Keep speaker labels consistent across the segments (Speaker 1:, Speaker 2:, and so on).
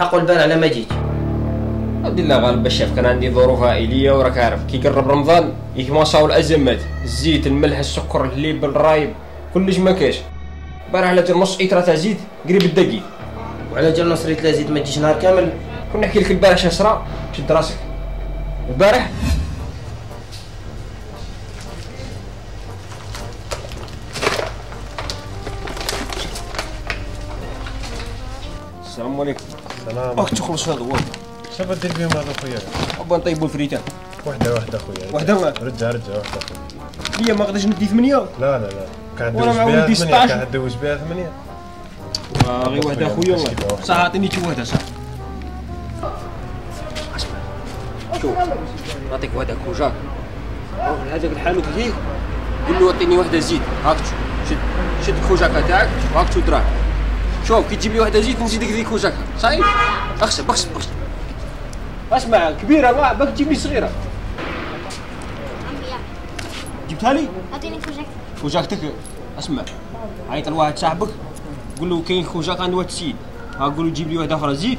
Speaker 1: حقه البان على ما جيت.
Speaker 2: عبد الله غالب الشيف كان عندي ظروف عائليه وراك عارف. كي قرب رمضان يتماصاو الازمات الزيت الملح السكر الحليب الرايب. كلش ما كاش. البارح على نص ليترا تاع زيت قريب الدقيق
Speaker 1: وعلى جال نصري لا زيد ما تجيش نهار كامل.
Speaker 2: كنا نحكي لك البارح شا صرا. شد راسك. البارح؟ السلام عليكم.
Speaker 3: سلام
Speaker 2: راك تخلص هذا؟ هو
Speaker 3: شوف دير فيهم هذا خويا
Speaker 2: أبا نطيبوا الفريتان
Speaker 3: وحدة وحدة خويا
Speaker 2: وحدة
Speaker 3: رجع رجع وحدة خويا
Speaker 2: ليا ما قدرش ندي ثمانية؟
Speaker 3: لا لا لا. قاعد
Speaker 2: وأنا
Speaker 3: ندوز
Speaker 2: مع
Speaker 3: بها
Speaker 2: ولدي
Speaker 3: ثمانية
Speaker 2: 16.
Speaker 3: قاعد ندوز بها ثمانية.
Speaker 2: غير وحدة
Speaker 3: مسكين
Speaker 2: والله. صح عطيني شي وحدة صح شوف نعطيك وحدة كوجاك روح لهذاك الحانوت هذيك قول له أعطيني وحدة زيت هاك شد شد الكوجاكه تاعك وهاك دراهم شوف كي تجيب لي وحده زيت نزيدك ذيك الكوجاكه صحيح؟ اغسل اغسل اغسل أسمع كبيرة ما باك تجيب لي صغيرة. جبتها لي؟
Speaker 4: أعطيني كوجاك
Speaker 2: كوجاكتك أسمع. عيط لواحد صاحبك قول له كاين كوجاك عند واحد السيد. ها قول له جيب لي واحد أخرى زيد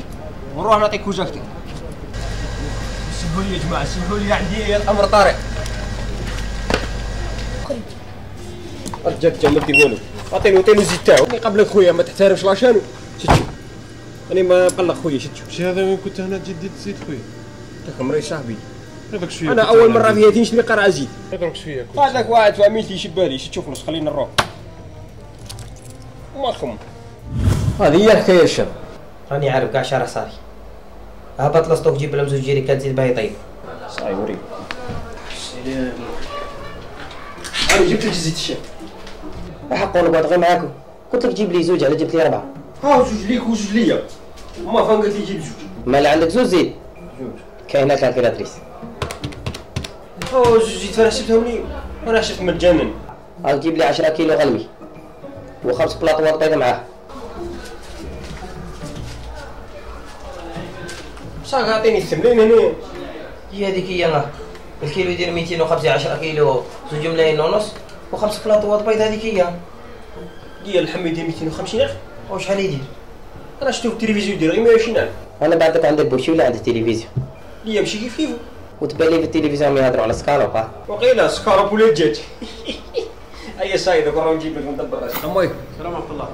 Speaker 2: ونروح نعطيك كوجاكتك سمحوا لي يا جماعة لي عندي الأمر طارئ. رجعت دير والو عطيني عطيني الزيت تاعو راني قبلك خويا ما تحترمش لاشانو شوف راني ما مقلق خويا شوف
Speaker 3: ماشي هذا وين كنت هنا تجي دير زيت خويا.
Speaker 2: هاك مري صاحبي.
Speaker 3: هذاك شوية
Speaker 2: أنا
Speaker 3: أول
Speaker 2: مرة
Speaker 3: ندير.
Speaker 2: فيها نشري قرعه زيت
Speaker 3: هذاك شوية
Speaker 2: هذاك واحد فاميلتي شبالي شد شوف خلص خلينا نروح. مالكم هذه هي الحكاية الشاب
Speaker 1: راني عارف كاع شارع صاري هبط لاسطوك جيب لهم زوج جيريكات زيت باهي طيب.
Speaker 2: صاي وريك سلام. أنا جبت لك زيت الشاب
Speaker 1: الحق وأنا قاعد غير معاكم. قلت لك جيب لي زوج على جبت لي اربعه
Speaker 2: ها زوج ليك وزوج ليا. ما فان قالت لي جيب زوج.
Speaker 1: ما اللي عندك زوج زيد.
Speaker 2: زوج.
Speaker 1: كاينة كالكيلاتريس
Speaker 2: ها زوج زيت فانا حسبتهم لي؟ أنا حسبت متجنن
Speaker 1: هاك جيب لي 10 كيلو غلمي وخمس بلاطوات بيضة معاه.
Speaker 2: صاك أعطيني الثمنين هنا.
Speaker 1: هي هذيك هي الكيلو يدير 250 10 كيلو زوج ملايين ونص. وخمس بلاطوات بيض هذيك هي.
Speaker 2: ليا اللحم يدير 250 ألف.
Speaker 1: وشحال يدير
Speaker 2: أنا شفتو في التلفزيون يدير غير 120 ألف.
Speaker 1: أنا بعدك عندك بوشي ولا عندك تلفزيون؟
Speaker 2: ليا ماشي كيف كيفو
Speaker 1: وتبان لي في التلفزيون يهضروا على سكالوب ها
Speaker 2: وقيلا سكارب ولا دجاج أي سايد راهو نجيب لك ندبر راسي. امي
Speaker 3: السلام ورحمة الله.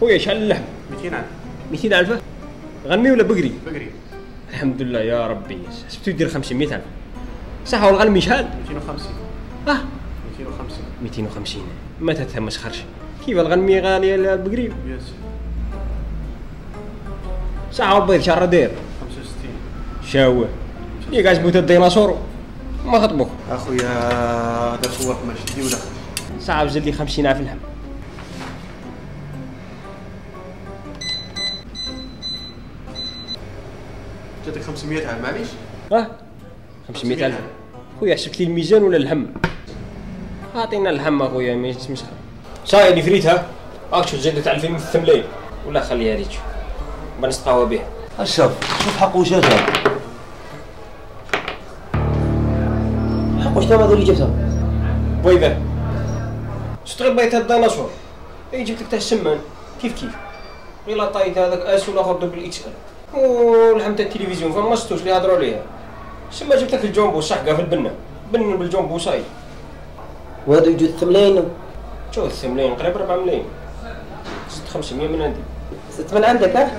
Speaker 2: خويا شحال اللحم؟
Speaker 3: 200 عام
Speaker 2: 200 ألف؟ غنمي ولا بقري؟
Speaker 3: بقري.
Speaker 2: الحمد لله يا ربي. حسبتو يدير 500 ألف. صح والغنمي شحال
Speaker 3: 250
Speaker 2: آه.
Speaker 3: 250
Speaker 2: 250 ما تتمسخرش كيف الغنمي غاليه لا البقري
Speaker 3: يس.
Speaker 2: ساعة البيض شحال داير
Speaker 3: 65
Speaker 2: شا هو يا قاعد بوت الديناصور؟ ما خطبك
Speaker 3: أخويا هذا هو ماشي ولا؟
Speaker 2: ساعة بزل لي 50 ألف الهم.
Speaker 3: جاتك 500 عام معليش
Speaker 2: ها؟ 500 ألف. خويا حسبت لي الميزان ولا الهم؟ اعطينا الهم أخويا ما يتمسخر صاي اللي فريتها؟ شوف زيد تاع 2000 في الثملين ولا خليها هذيك بنستقهوى بها
Speaker 5: أشرف شوف حق وشاتها
Speaker 1: حق واش هذول اللي جبتهم؟
Speaker 2: بيضة شفت غير بيت الديناصور إي جبت لك تاع السمان كيف كيف؟ غير طايت هذاك اس والاخر دبل إكس ال تاع التلفزيون فما ستوش اللي يهضروا عليها سما جبت لك الجومبو صحقه في البنه بن بالجومبو صاي
Speaker 1: وهذا يجوز 80
Speaker 2: شو 80 قريب 4 ملايين. 6 500 من عندي.
Speaker 1: 6 من عندك ها؟